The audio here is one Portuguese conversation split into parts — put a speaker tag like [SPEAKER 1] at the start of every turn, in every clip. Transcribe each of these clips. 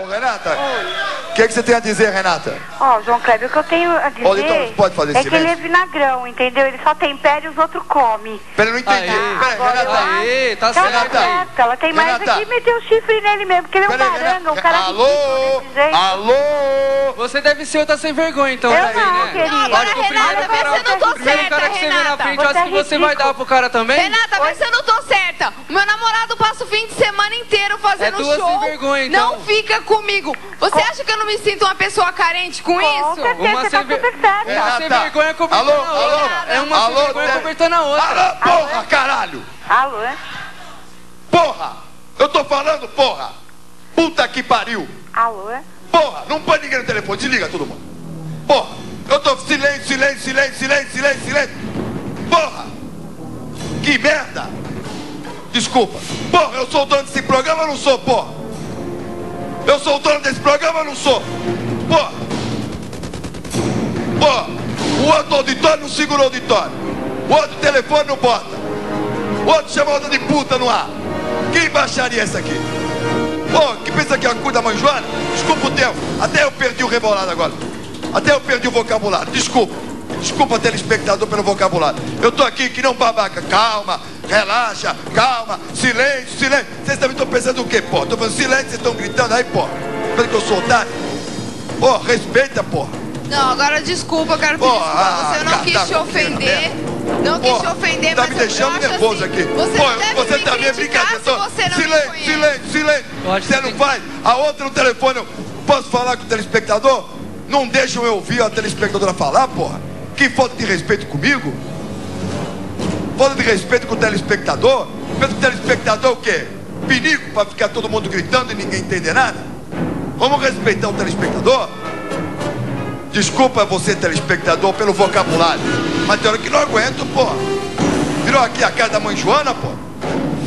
[SPEAKER 1] Ô, Renata, o que, que você tem a dizer, Renata?
[SPEAKER 2] Ó, João Kleber, o que eu tenho a dizer
[SPEAKER 1] Olha, então, pode fazer
[SPEAKER 2] é que
[SPEAKER 1] silêncio?
[SPEAKER 2] ele é vinagrão, entendeu? Ele só tempera e os outros comem.
[SPEAKER 1] Pera, eu não entendi.
[SPEAKER 3] Aê.
[SPEAKER 1] Pera,
[SPEAKER 2] Agora,
[SPEAKER 1] Renata.
[SPEAKER 2] eu
[SPEAKER 3] Aê, tá
[SPEAKER 2] Então
[SPEAKER 3] certo
[SPEAKER 2] tá
[SPEAKER 3] aí.
[SPEAKER 2] certo, ela tem mais
[SPEAKER 1] Renata.
[SPEAKER 2] aqui e meteu o chifre nele mesmo, porque ele é um
[SPEAKER 1] Pera
[SPEAKER 2] baranga, um
[SPEAKER 1] Renata.
[SPEAKER 2] cara
[SPEAKER 1] Alô?
[SPEAKER 2] ridículo desse jeito.
[SPEAKER 1] Alô?
[SPEAKER 3] Você deve ser outra sem vergonha, então,
[SPEAKER 2] Eu
[SPEAKER 3] também,
[SPEAKER 2] não,
[SPEAKER 3] né?
[SPEAKER 2] querido.
[SPEAKER 3] Acho que o
[SPEAKER 4] Agora,
[SPEAKER 3] primeiro
[SPEAKER 4] Renata, vê
[SPEAKER 3] cara,
[SPEAKER 4] eu não tô
[SPEAKER 3] o primeiro
[SPEAKER 4] certa,
[SPEAKER 3] cara que você vê na
[SPEAKER 4] Renata.
[SPEAKER 3] frente,
[SPEAKER 2] Você
[SPEAKER 3] acho
[SPEAKER 2] é
[SPEAKER 3] que você vai
[SPEAKER 2] ridículo.
[SPEAKER 3] dar pro cara também?
[SPEAKER 4] Renata, se eu não tô certa. O meu namorado fazendo
[SPEAKER 3] É duas
[SPEAKER 4] show.
[SPEAKER 3] sem vergonha, então.
[SPEAKER 4] Não fica comigo. Você acha que eu não me sinto uma pessoa carente com
[SPEAKER 2] Com
[SPEAKER 4] isso?
[SPEAKER 2] certeza,
[SPEAKER 3] Uma
[SPEAKER 2] você tá super certa.
[SPEAKER 3] Uma sem vergonha cobertando
[SPEAKER 1] Alô,
[SPEAKER 3] a outra.
[SPEAKER 1] alô?
[SPEAKER 3] É uma
[SPEAKER 1] Alô,
[SPEAKER 3] sem vergonha cobertando a outra.
[SPEAKER 1] Alô, porra, caralho!
[SPEAKER 2] Alô, é?
[SPEAKER 1] Porra! Eu tô falando, porra! Puta que pariu!
[SPEAKER 2] Alô, é?
[SPEAKER 1] Porra! Não põe ninguém no telefone, desliga todo mundo! Porra! Eu tô silêncio, silêncio, silêncio, silêncio, silêncio, silêncio! Porra! Que merda! Desculpa! Porra, eu sou o dono desse programa ou não sou, porra? Eu sou o dono desse programa ou não sou? Porra! Porra! O outro auditório não segura o auditório! O outro telefone não bota! O outro chama outra de puta no ar! Quem baixaria essa aqui? Pô, que pensa que é uma coisa da Joana? Desculpa o tempo. Até eu perdi o rebolado agora. Até eu perdi o vocabulário. Desculpa. Desculpa, telespectador, pelo vocabulário. Eu tô aqui que não babaca. Calma, relaxa, calma, silêncio, silêncio. Vocês também estão pensando o quê, pô? Tô falando silêncio, vocês estão gritando aí, pô. Pensando que eu sou otário? Pô, respeita, pô.
[SPEAKER 4] Não, agora desculpa, eu quero pedir
[SPEAKER 1] Pô,
[SPEAKER 4] desculpa.
[SPEAKER 1] ah,
[SPEAKER 4] Você não
[SPEAKER 1] cara,
[SPEAKER 4] quis
[SPEAKER 1] tá
[SPEAKER 4] te
[SPEAKER 1] com
[SPEAKER 4] ofender.
[SPEAKER 1] pena
[SPEAKER 4] Não quis
[SPEAKER 1] Pô,
[SPEAKER 4] te ofender,
[SPEAKER 1] tá
[SPEAKER 4] mas
[SPEAKER 1] me
[SPEAKER 4] eu- eu
[SPEAKER 1] deixando nervoso
[SPEAKER 4] assim,
[SPEAKER 1] aqui.
[SPEAKER 4] Você
[SPEAKER 1] Pô,
[SPEAKER 4] não deve
[SPEAKER 1] você
[SPEAKER 4] me
[SPEAKER 1] também é
[SPEAKER 4] criticar
[SPEAKER 1] brincadeira.
[SPEAKER 4] se você não me
[SPEAKER 1] silêncio, silêncio, silêncio. Você não
[SPEAKER 3] que-
[SPEAKER 1] faz. A outra no telefone, eu posso falar com o telespectador? Não deixam eu ouvir a telespectadora falar, porra? Que falta de respeito comigo? Falta de respeito com o telespectador? Pensa que o telespectador é o quê? Perigo pra ficar todo mundo gritando e ninguém entender nada? Vamos respeitar o telespectador? Desculpa você, telespectador, pelo vocabulário. Mas tem hora que não aguento, pô. Virou aqui a casa da mãe Joana, pô.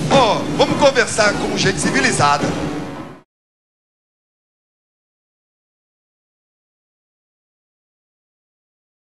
[SPEAKER 1] Pô, vamos conversar como gente civilizada.